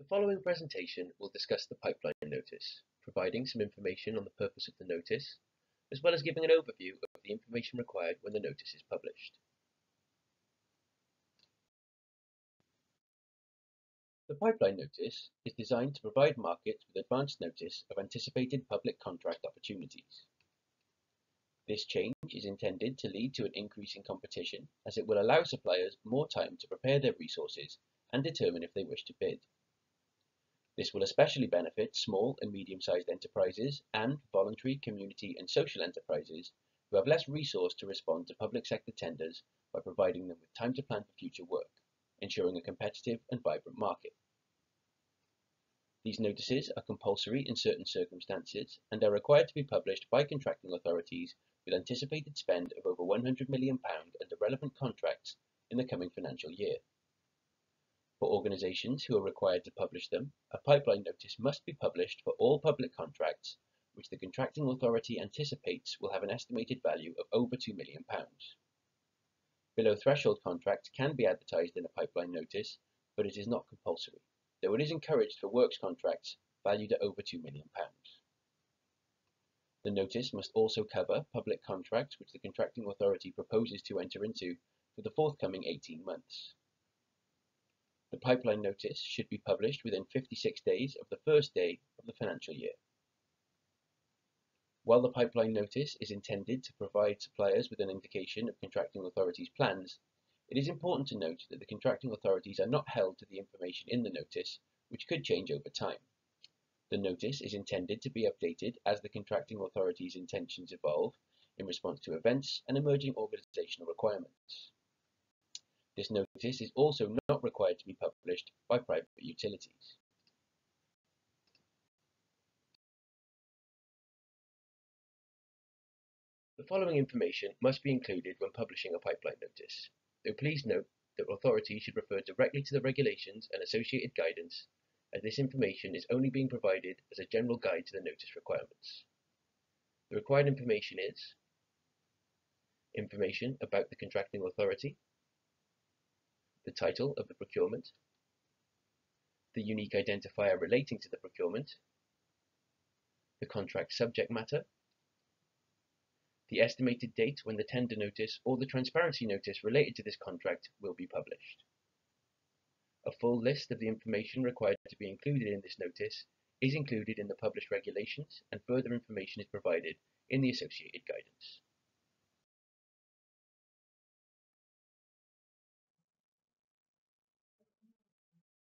The following presentation will discuss the pipeline notice, providing some information on the purpose of the notice, as well as giving an overview of the information required when the notice is published. The pipeline notice is designed to provide markets with advance notice of anticipated public contract opportunities. This change is intended to lead to an increase in competition as it will allow suppliers more time to prepare their resources and determine if they wish to bid. This will especially benefit small and medium-sized enterprises and voluntary, community and social enterprises who have less resource to respond to public sector tenders by providing them with time to plan for future work, ensuring a competitive and vibrant market. These notices are compulsory in certain circumstances and are required to be published by contracting authorities with anticipated spend of over £100 million under relevant contracts in the coming financial year. For organisations who are required to publish them, a pipeline notice must be published for all public contracts which the contracting authority anticipates will have an estimated value of over £2 million. Below threshold contracts can be advertised in a pipeline notice, but it is not compulsory, though it is encouraged for works contracts valued at over £2 million. The notice must also cover public contracts which the contracting authority proposes to enter into for the forthcoming 18 months. Pipeline notice should be published within 56 days of the first day of the financial year. While the pipeline notice is intended to provide suppliers with an indication of contracting authorities' plans, it is important to note that the contracting authorities are not held to the information in the notice, which could change over time. The notice is intended to be updated as the contracting authorities' intentions evolve in response to events and emerging organisational requirements. This notice is also not required to be published by private utilities. The following information must be included when publishing a pipeline notice, though please note that authorities should refer directly to the regulations and associated guidance, as this information is only being provided as a general guide to the notice requirements. The required information is information about the contracting authority, the title of the procurement, the unique identifier relating to the procurement, the contract subject matter, the estimated date when the tender notice or the transparency notice related to this contract will be published. A full list of the information required to be included in this notice is included in the published regulations and further information is provided in the associated guidance.